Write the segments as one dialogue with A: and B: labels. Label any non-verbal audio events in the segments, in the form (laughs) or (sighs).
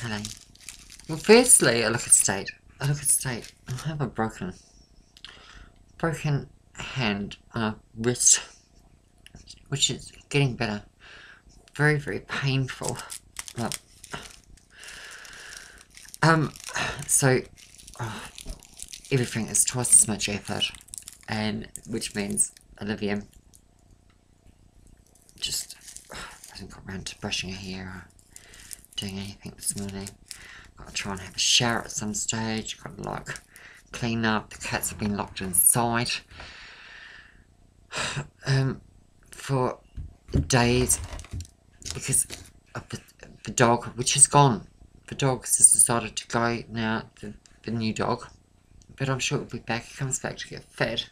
A: Hello. Well, firstly, I look at state. I look at state. I have a broken, broken hand, uh, wrist, which is getting better. Very, very painful. Well, um, so, oh, everything is twice as much effort, and which means Olivia just hasn't got around to brushing her hair doing anything this morning. Got to try and have a shower at some stage. Got to like clean up. The cats have been locked inside (sighs) um, for days because of the, the dog, which is gone. The dog has decided to go now. The, the new dog, but I'm sure it'll be back. It comes back to get fed,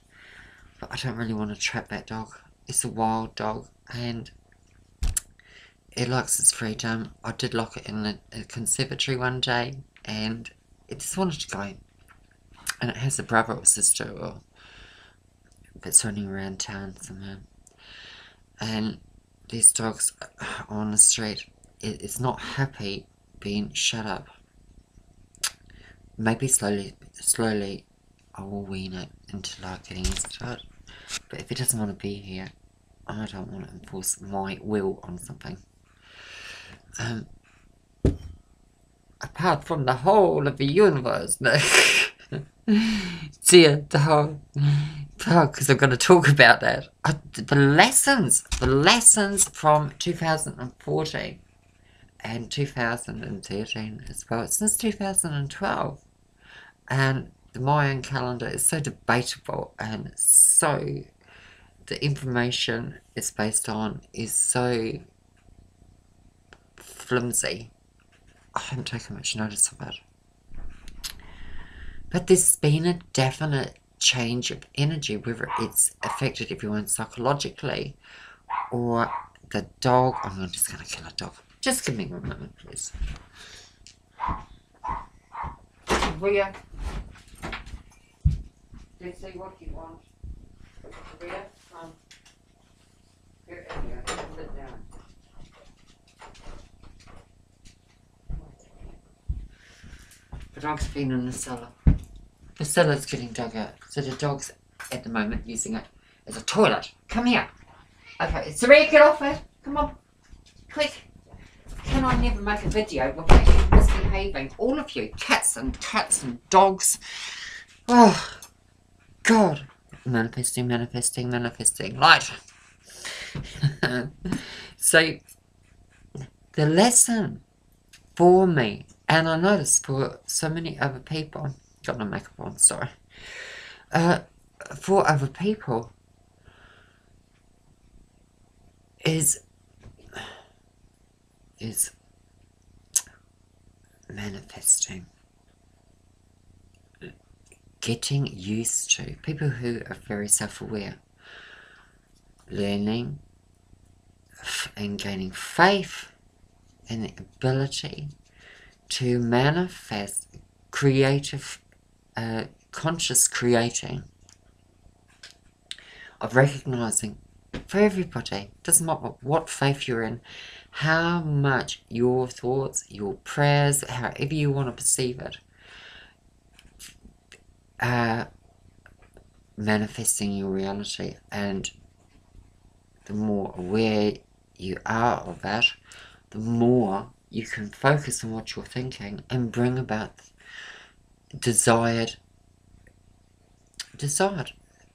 A: but I don't really want to trap that dog. It's a wild dog and it likes its freedom. I did lock it in a, a conservatory one day and it just wanted to go. And it has a brother or sister or that's running around town somewhere. And these dogs on the street, it, it's not happy being shut up. Maybe slowly, slowly, I will wean it into like getting used to it. But if it doesn't want to be here, I don't want to enforce my will on something. Um, apart from the whole of the universe. (laughs) See the whole, because I'm going to talk about that. Uh, the lessons, the lessons from 2014 and 2013 as well, since 2012. And the Mayan calendar is so debatable and so the information it's based on is so flimsy. I haven't taken much notice of it. But there's been a definite change of energy, whether it's affected everyone psychologically or the dog. Oh, I'm just going to kill a dog. Just give me one moment, please. Rhea. Let's see what you want. Rhea, come. Here, here, sit down. The dog's been in the cellar. The cellar's getting dug out, so the dog's at the moment using it as a toilet. Come here. Okay, Saria, get off it. Come on. Quick. Can I never make a video without you misbehaving? All of you, cats and cats and dogs. Oh, God. Manifesting, manifesting, manifesting. Light. (laughs) so, the lesson for me, and I noticed for so many other people, got no makeup on, sorry, uh, for other people, is is manifesting. Getting used to people who are very self-aware. Learning and gaining faith in the ability to manifest creative uh, conscious creating of recognizing for everybody doesn't matter what faith you're in how much your thoughts your prayers however you want to perceive it uh, manifesting your reality. And the more aware you are of that the more you can focus on what you're thinking and bring about desired desired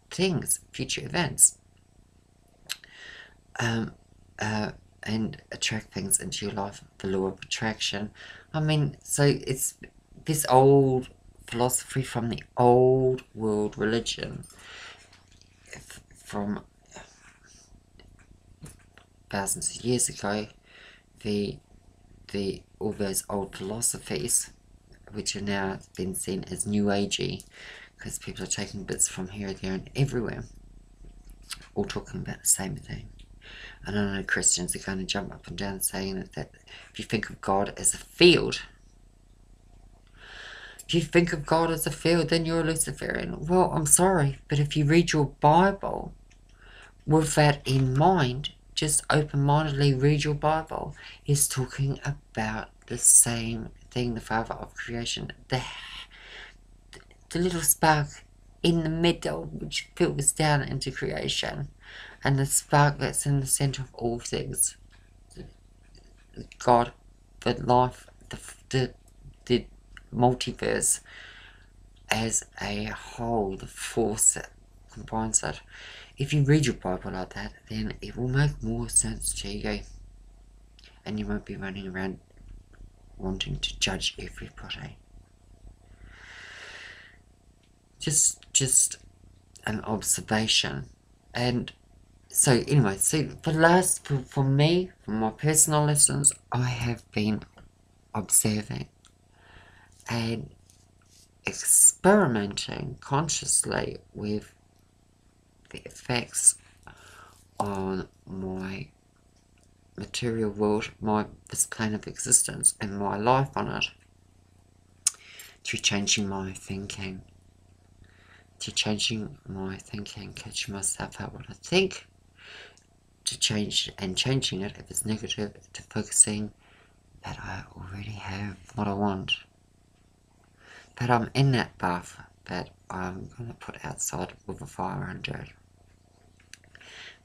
A: things future events um, uh, and attract things into your life the law of attraction. I mean so it's this old philosophy from the old world religion from thousands of years ago the the all those old philosophies which are now been seen as new agey because people are taking bits from here there and everywhere all talking about the same thing and I know Christians are going to jump up and down saying that, that if you think of God as a field if you think of God as a field, then you're a Luciferian. Well, I'm sorry, but if you read your Bible with that in mind, just open mindedly read your Bible, he's talking about the same thing the father of creation, the, the little spark in the middle which filters down into creation, and the spark that's in the center of all things. God, the life, the, the, the multiverse as a whole, the force that combines it. If you read your Bible like that, then it will make more sense to you. And you won't be running around wanting to judge everybody. Just, just an observation. And so anyway, so for last, for, for me, for my personal lessons, I have been observing and experimenting consciously with the effects on my material world, my this plane of existence, and my life on it through changing my thinking. To changing my thinking, catching myself out what I think, to change and changing it if it's negative, to focusing that I already have what I want. That I'm in that bath that I'm gonna put outside with a fire under it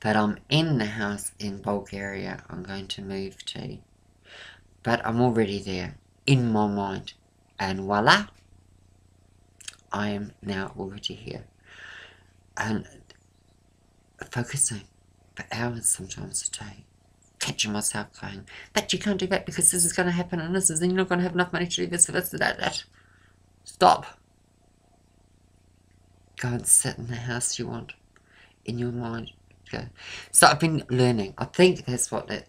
A: that I'm in the house in Bulgaria I'm going to move to. But I'm already there in my mind. And voila, I am now already here. And focusing for hours sometimes a day. Catching myself going, but you can't do that because this is going to happen and this is, and you're not going to have enough money to do this, this, that, that. Stop. Go and sit in the house you want, in your mind So I've been learning. I think that's what the,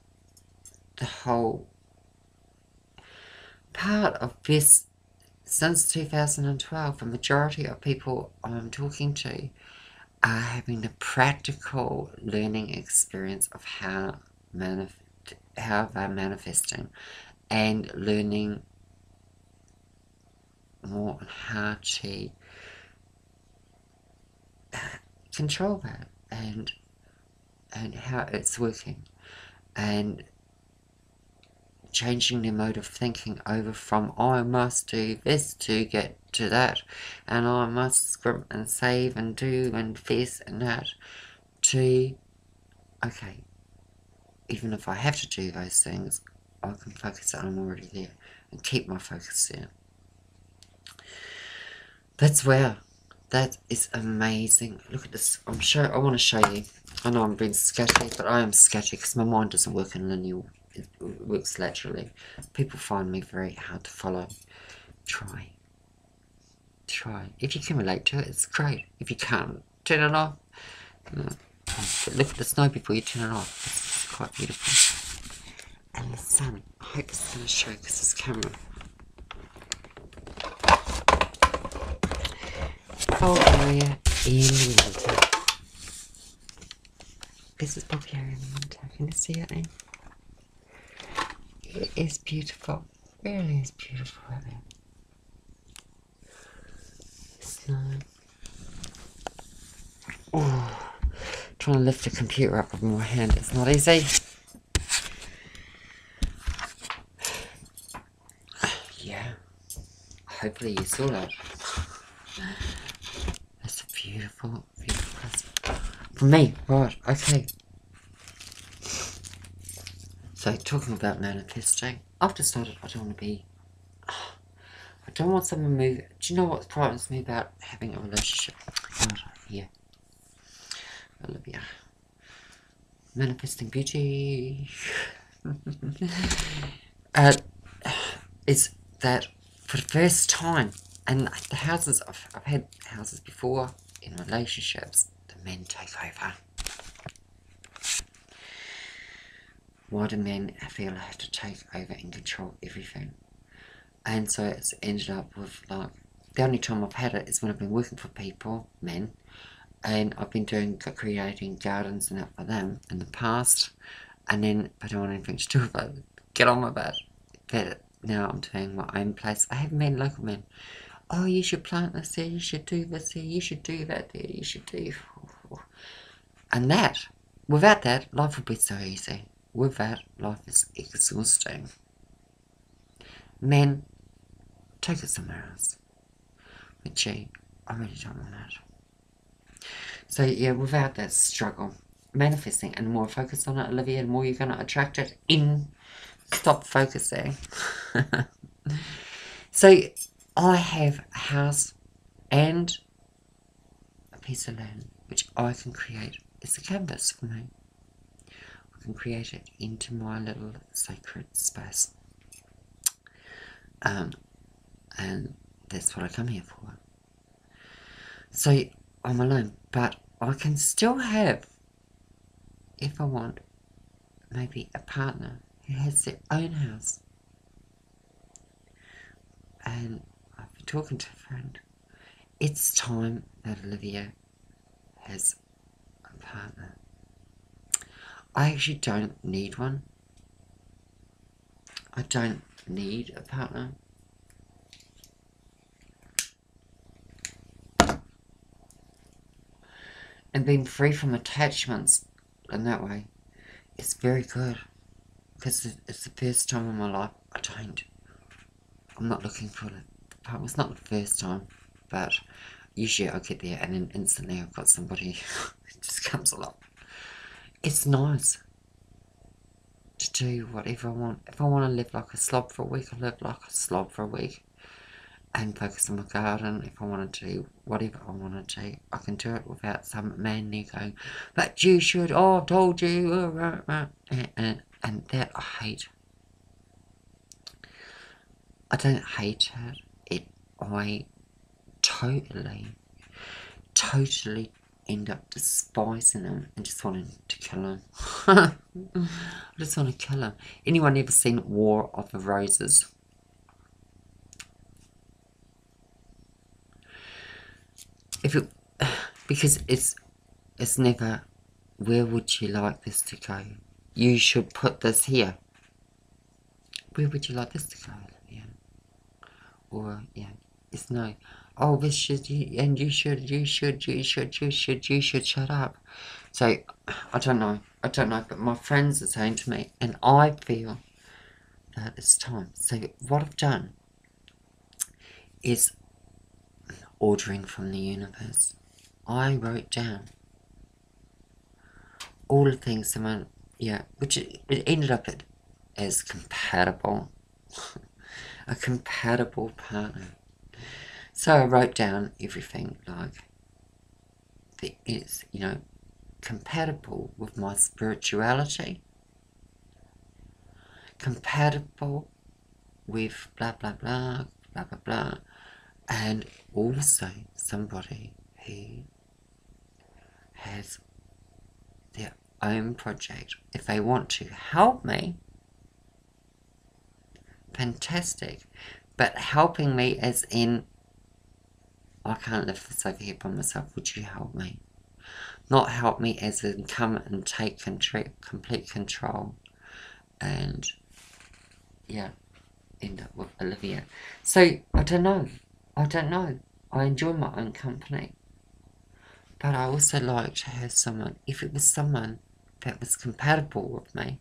A: the whole part of this since 2012, the majority of people I'm talking to are having the practical learning experience of how manif- how they're manifesting and learning more on how to control that and and how it's working and changing their mode of thinking over from I must do this to get to that and I must script and save and do and this and that to okay even if I have to do those things I can focus that I'm already there and keep my focus there. That's where that is amazing. Look at this. I'm sure I want to show you I know I'm being sketchy, but I am sketchy because my mind doesn't work in linear. It works laterally. People find me very hard to follow. Try. Try. If you can relate to it, it's great. If you can't, turn it off. Look at the snow before you turn it off. It's, it's quite beautiful. And the sun. I hope it's going to show because this camera. Bulgaria in the winter. This is Bulgaria in winter. Can you see it? It is beautiful. Really is beautiful. Snow. Oh, trying to lift the computer up with my hand. It's not easy. Yeah. Hopefully you saw that. That's a beautiful, beautiful. For me, right, okay. So, talking about manifesting, I've decided I don't want to be. I don't want someone move. Do you know what frightens me about having a relationship? Here. Olivia. Manifesting beauty. (laughs) uh, is that for the first time, and the houses, I've, I've had houses before in relationships, men take over? Why do men feel they have to take over and control everything? And so it's ended up with like the only time I've had it is when I've been working for people, men, and I've been doing creating gardens and that for them in the past, and then I don't want anything to do with it. Get on with it. But now I'm doing my own place. I have men, local men. Oh, you should plant this here. You should do this here. You should do that there. You should do. And that, without that, life would be so easy. With that, life is exhausting. Men take it somewhere else. But gee, I really don't want that. So yeah, without that struggle, manifesting and more focus on it, Olivia, the more you're going to attract it in. Stop focusing. (laughs) so I have a house and a piece of land which I can create. It's a canvas for me. I can create it into my little sacred space. Um, and that's what I come here for. So I'm alone, but I can still have, if I want, maybe a partner who has their own house. And I've been talking to a friend. It's time that Olivia has partner. I actually don't need one. I don't need a partner. And being free from attachments in that way is very good. Because it's the first time in my life I don't. I'm not looking for the partner. It's not the first time, but usually I get there and then instantly I've got somebody just (laughs) comes along. It's nice to do whatever I want. If I want to live like a slob for a week, I live like a slob for a week and focus on my garden. If I want to do whatever I want to do, I can do it without some man there going, but you should, oh, I told you, and, (laughs) and, and that I hate. I don't hate it. It, I totally, totally end up despising him and just wanting to kill him. I (laughs) just want to kill him. Anyone ever seen War of the Roses? If it, (sighs) because it's, it's never, where would you like this to go? You should put this here. Where would you like this to go? Yeah. Or, yeah, it's no oh, this should, and you should, you should, you should, you should, you should shut up. So, I don't know, I don't know, but my friends are saying to me, and I feel that it's time. So, what I've done is ordering from the universe. I wrote down all the things someone, yeah, which it, it ended up as compatible. (laughs) a compatible partner. So I wrote down everything like that is, you know, compatible with my spirituality, compatible with blah blah blah, blah blah blah, and also somebody who has their own project. If they want to help me, fantastic. But helping me as in I can't live this over here by myself. Would you help me? Not help me as in come and take complete control. And, yeah, end up with Olivia. So, I don't know. I don't know. I enjoy my own company. But I also like to have someone, if it was someone that was compatible with me,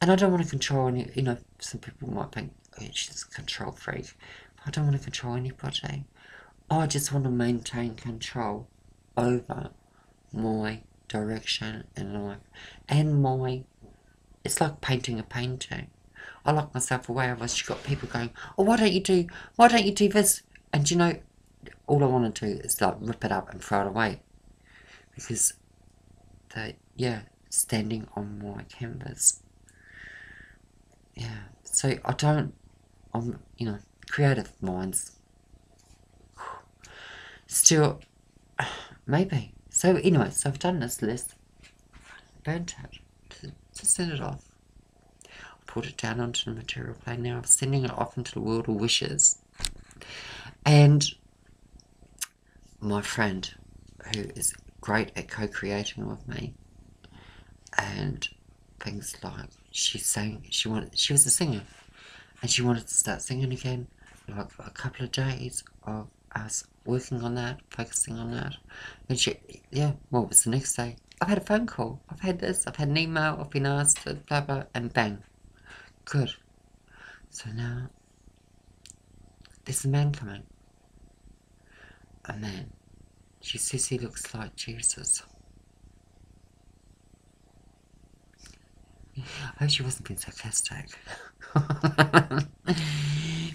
A: and I don't want to control any, you know, some people might think, oh, she's a control freak. I don't want to control anybody. I just want to maintain control over my direction in life and my it's like painting a painting. I lock myself away otherwise you've got people going oh why don't you do why don't you do this? And you know all I want to do is like rip it up and throw it away because the yeah standing on my canvas. Yeah so I don't I'm you know creative minds Still, (sighs) maybe. So anyway, so I've done this list. Burnt it to, send it off. i Put it down onto the material plane. Now I'm sending it off into the world of wishes. And my friend, who is great at co-creating with me, and things like she sang, she wanted, she was a singer, and she wanted to start singing again. Like a couple of days of us working on that, focusing on that. And she, yeah, what was the next day? I've had a phone call. I've had this. I've had an email. I've been asked, blah, blah, and bang. Good. So now, there's a man coming. A man. She says he looks like Jesus. I hope she wasn't being sarcastic. (laughs) I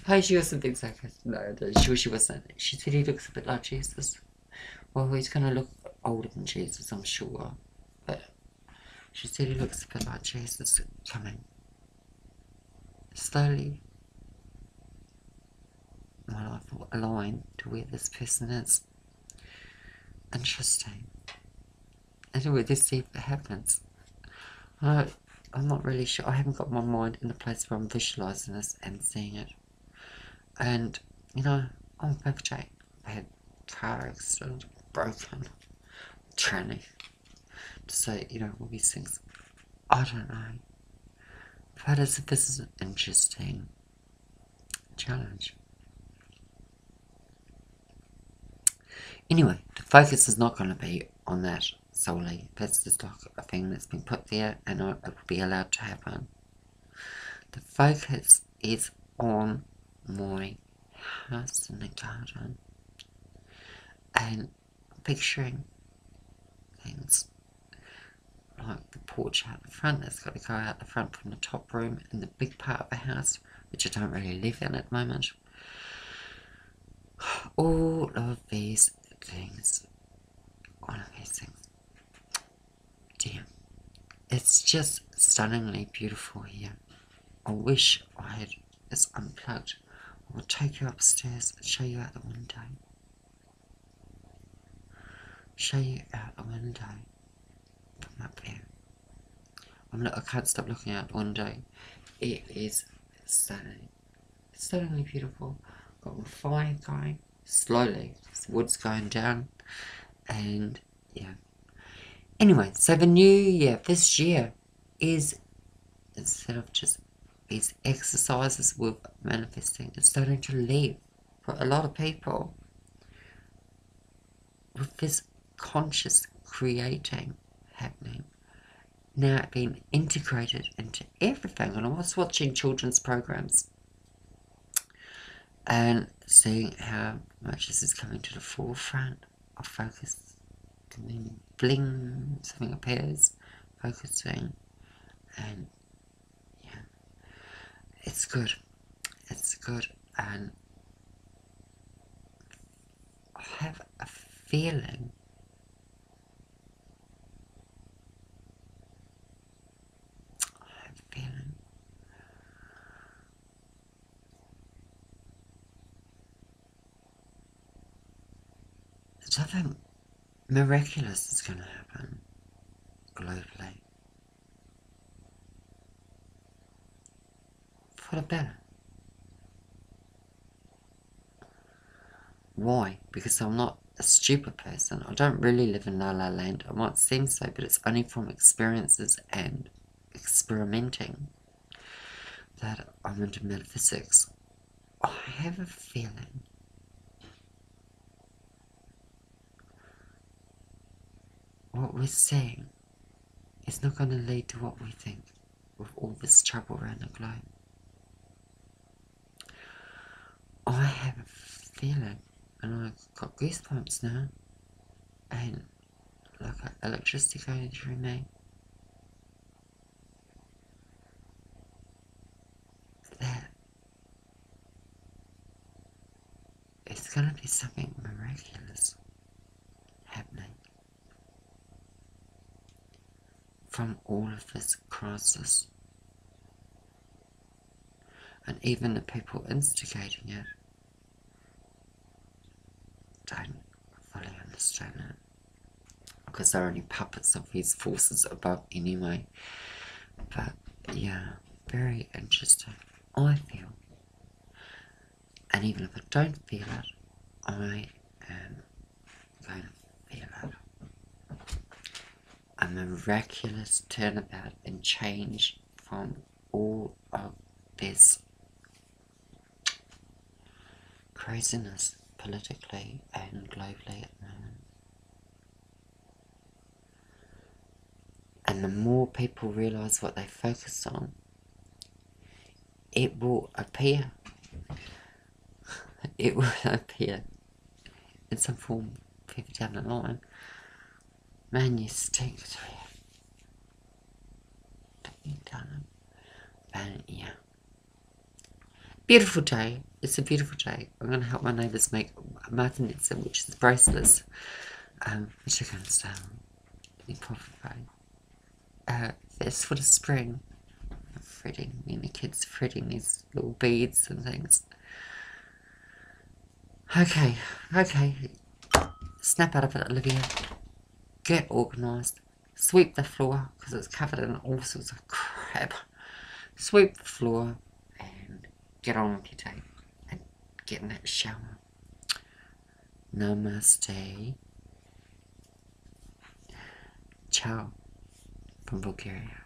A: hope she wasn't being sarcastic. No, sure she wasn't. She said he looks a bit like Jesus. Well, he's going to look older than Jesus, I'm sure. But she said he looks a bit like Jesus coming. Slowly. My life will align to where this person is. Interesting. Anyway, this see if it happens. I, I'm not really sure. I haven't got my mind in the place where I'm visualizing this and seeing it. And, you know, I'm perfect. I had car accident, broken, tranny. Say, you know, all these things. I don't know. But as if this is an interesting challenge. Anyway, the focus is not going to be on that solely. That's just like a thing that's been put there and it will be allowed to happen. The focus is on my house in the garden and picturing things like the porch out the front that's got to go out the front from the top room and the big part of the house which I don't really live in at the moment all of these things all of these things dear it's just stunningly beautiful here I wish I had this unplugged I will take you upstairs and show you out the window show you out the window from up there. I'm not, I can't stop looking out the window. It is stunning. Stunningly beautiful. Got my fire going slowly. The wood's going down. And yeah. Anyway, so the new year, this year, is instead of just these exercises with manifesting, it's starting to leave for a lot of people with this conscious creating happening now being integrated into everything. And I was watching children's programs and seeing how much this is coming to the forefront of focus. And then bling, something appears, focusing, and yeah, it's good. It's good, and I have a feeling I have a feeling. Something miraculous is going to happen globally. For the better. Why? Because I'm not a stupid person. I don't really live in La La Land. I might seem so, but it's only from experiences and experimenting that I'm into metaphysics, I have a feeling what we're saying is not going to lead to what we think with all this trouble around the globe. I have a feeling, and I've got goosebumps now, and like electricity going through me. that it's going to be something miraculous happening from all of this crisis. And even the people instigating it don't fully understand it. Because they're only puppets of these forces above anyway. But yeah, very interesting. I feel. And even if I don't feel it, I am going to feel it. Miraculous turnabout and change from all of this craziness politically and globally at the moment. And the more people realise what they focus on, it will appear. (laughs) it will (laughs) appear in some form further down the line. Man, you stink through. Done. But yeah. Beautiful day. It's a beautiful day. I'm going to help my neighbours make martinitsa, which is bracelets. Um, which are going to start in Uh, this for the spring. Fretting, me and the kids are fretting these little beads and things. Okay, okay. Snap out of it, Olivia. Get organised. Sweep the floor, because it's covered in all sorts of crap. Sweep the floor and get on with your day. And get in that shower. Namaste. Ciao from Bulgaria.